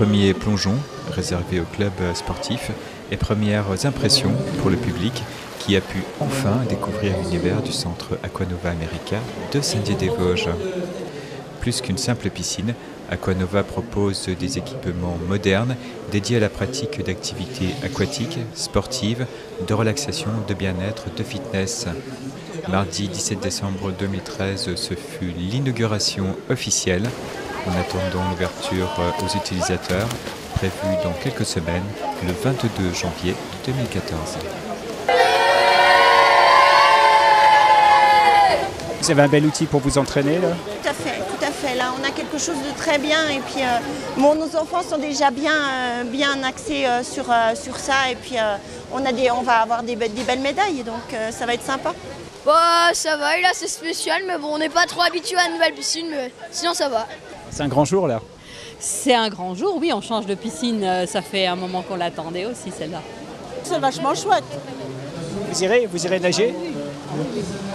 Premier plongeon réservé au club sportif et premières impressions pour le public qui a pu enfin découvrir l'univers du centre Aquanova America de Saint-Dié-des-Vosges. Plus qu'une simple piscine, Aquanova propose des équipements modernes dédiés à la pratique d'activités aquatiques, sportives, de relaxation, de bien-être, de fitness. Mardi 17 décembre 2013, ce fut l'inauguration officielle. En attendant l'ouverture aux utilisateurs, prévue dans quelques semaines, le 22 janvier 2014. Vous avez un bel outil pour vous entraîner là? Tout à fait, tout à fait. Là, on a quelque chose de très bien et puis euh, bon, nos enfants sont déjà bien, euh, bien axés euh, sur, sur ça et puis on, a des, on va avoir des, des belles médailles donc ça va être sympa. Bah ça va, là c'est spécial mais bon on n'est pas trop habitué à une nouvelle piscine mais sinon ça va. C'est un grand jour là C'est un grand jour, oui, on change de piscine, ça fait un moment qu'on l'attendait aussi celle-là. C'est vachement chouette. Vous irez, vous irez nager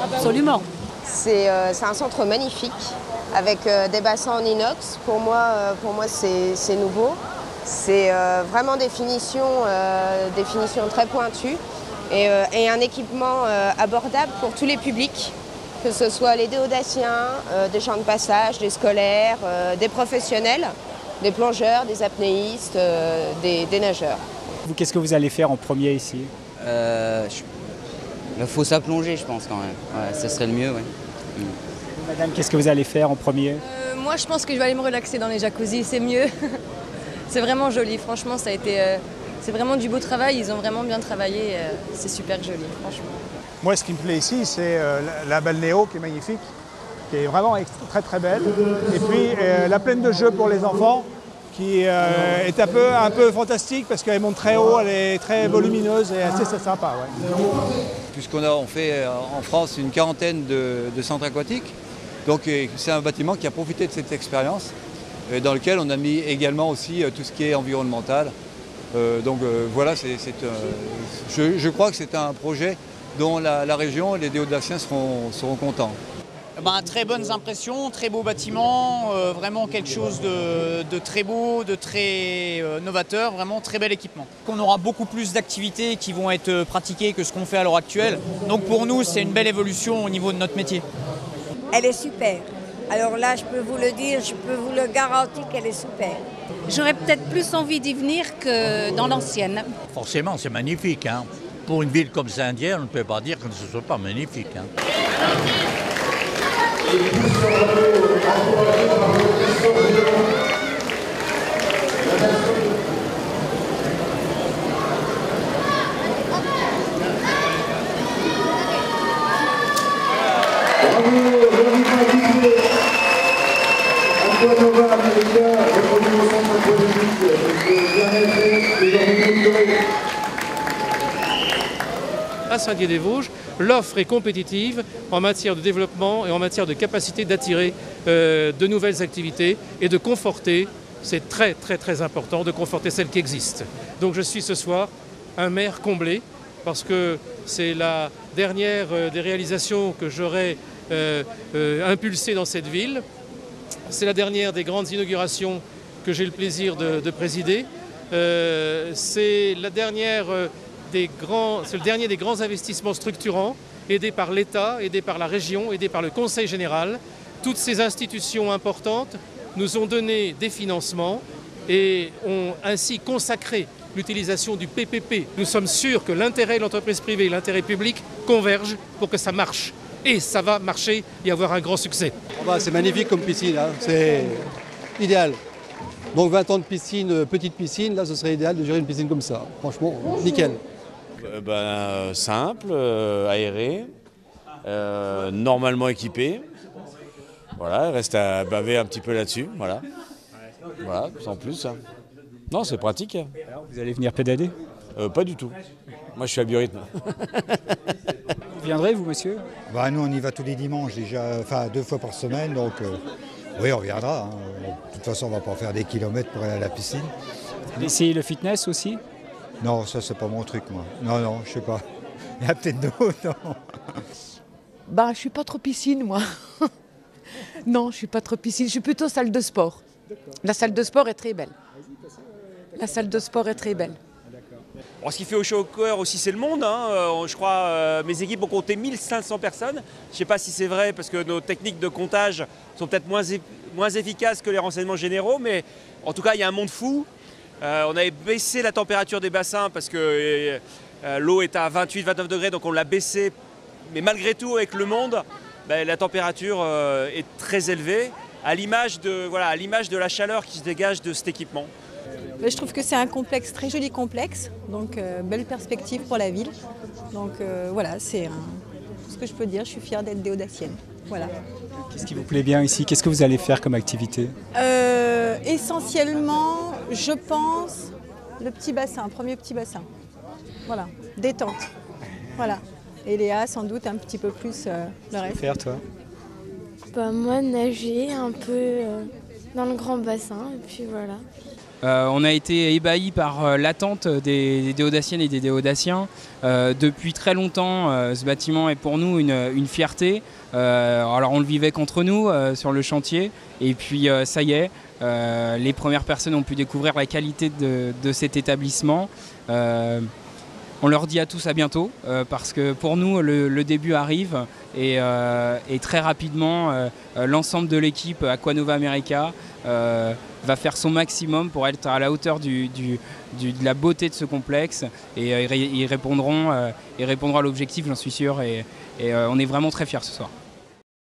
Absolument. C'est un centre magnifique avec des bassins en inox. Pour moi, pour moi c'est nouveau. C'est vraiment des finitions, des finitions très pointues et, et un équipement abordable pour tous les publics, que ce soit les déodaciens, des gens de passage, des scolaires, des professionnels, des plongeurs, des apnéistes, des, des nageurs. Vous, qu'est-ce que vous allez faire en premier ici euh, je... La fosse à plonger, je pense quand même. Ouais, ça serait le mieux, ouais. Madame, qu'est-ce que vous allez faire en premier euh, Moi, je pense que je vais aller me relaxer dans les jacuzzis, c'est mieux. c'est vraiment joli, franchement, ça a été... C'est vraiment du beau travail, ils ont vraiment bien travaillé, euh, c'est super joli, franchement. Moi, ce qui me plaît ici, c'est euh, la balnéo qui est magnifique, qui est vraiment très très belle. Et puis euh, la plaine de jeux pour les enfants, qui euh, est un peu, un peu fantastique parce qu'elle monte très haut, elle est très volumineuse et assez sympa. Ouais. Puisqu'on a on fait en France une quarantaine de, de centres aquatiques, donc c'est un bâtiment qui a profité de cette expérience, dans lequel on a mis également aussi tout ce qui est environnemental. Euh, donc euh, voilà, c'est, euh, je, je, crois que c'est un projet dont la, la région et les déodaciens seront, seront contents. Ben, très bonnes impressions, très beau bâtiment, euh, vraiment quelque chose de, de, très beau, de très euh, novateur, vraiment très bel équipement. On aura beaucoup plus d'activités qui vont être pratiquées que ce qu'on fait à l'heure actuelle. Donc pour nous, c'est une belle évolution au niveau de notre métier. Elle est super. Alors là, je peux vous le dire, je peux vous le garantir qu'elle est super. J'aurais peut-être plus envie d'y venir que dans l'ancienne. Forcément, c'est magnifique. Hein. Pour une ville comme Saint-Dié, on ne peut pas dire que ce ne soit pas magnifique. Hein. À Saint-Dié-des-Vosges, l'offre est compétitive en matière de développement et en matière de capacité d'attirer euh, de nouvelles activités et de conforter, c'est très très très important, de conforter celles qui existent. Donc je suis ce soir un maire comblé parce que c'est la dernière euh, des réalisations que j'aurais euh, euh, impulsées dans cette ville. C'est la dernière des grandes inaugurations que j'ai le plaisir de, de présider. C'est la dernière c'est le dernier des grands investissements structurants aidés par l'État, aidés par la région, aidés par le Conseil général. Toutes ces institutions importantes nous ont donné des financements et ont ainsi consacré l'utilisation du PPP. Nous sommes sûrs que l'intérêt de l'entreprise privée et l'intérêt public convergent pour que ça marche. Et ça va marcher et avoir un grand succès. Oh bah, c'est magnifique comme piscine, hein. c'est idéal. Donc 20 ans de piscine, petite piscine, là ce serait idéal de gérer une piscine comme ça. Franchement, nickel. Euh, ben, simple, euh, aéré, euh, normalement équipé. Voilà, reste à baver un petit peu là-dessus. Voilà. Voilà, sans plus. Hein. Non, c'est pratique. Alors, vous allez venir pédaler? Euh, Pas du tout. Moi, je suis à biorhythme. vous viendrez, vous, monsieur? Bah, Nous, on y va tous les dimanches, déjà, enfin deux fois par semaine. Donc, euh, oui, on viendra. Hein. De toute façon, on ne va pas faire des kilomètres pour aller à la piscine. Essayer le fitness aussi? Non, ça, c'est pas mon truc, moi. Non, non, je sais pas. Il y a peut-être d'autres, non. Bah, je suis pas trop piscine, moi. non, je suis pas trop piscine. Je suis plutôt salle de sport. La salle de sport est très belle. La salle de sport est très belle. Bon, ce qui fait au chaud au cœur aussi, c'est le monde. hein. Euh, je crois euh, mes équipes ont compté 1500 personnes. Je ne sais pas si c'est vrai parce que nos techniques de comptage sont peut-être moins efficaces que les renseignements généraux, mais en tout cas, il y a un monde fou. Euh, on avait baissé la température des bassins parce que euh, euh, l'eau est à 28-29 degrés, donc on l'a baissé. Mais malgré tout, avec le monde, ben, la température euh, est très élevée, à l'image de, voilà, à l'image de la chaleur qui se dégage de cet équipement. Mais Je trouve que c'est un complexe, très joli complexe, donc euh, belle perspective pour la ville. Donc euh, voilà, c'est ce que je peux dire. Je suis fière d'être déodacienne. Voilà. Qu'est-ce qui vous plaît bien ici? Qu'est-ce que vous allez faire comme activité? Euh, essentiellement, je pense, le petit bassin, premier petit bassin. Voilà, détente. Voilà. Et Léa, sans doute un petit peu plus euh, le reste. Faire toi Bah, moi, nager un peu euh, dans le grand bassin, et puis voilà. Euh, on a été ébahis par euh, l'attente des, des déodaciennes et des déodaciens. Euh, depuis très longtemps, euh, ce bâtiment est pour nous une, une fierté. Euh, alors on le vivait qu'entre nous euh, sur le chantier, et puis euh, ça y est, euh, les premières personnes ont pu découvrir la qualité de, cet établissement. Euh, on leur dit à tous à bientôt euh, parce que pour nous le, début arrive et, très rapidement l'ensemble de l'équipe Aquanova America va faire son maximum pour être à la hauteur de la beauté de ce complexe et ils, ré- ils répondront, à l'objectif j'en suis sûr et, et, on est vraiment très fiers ce soir.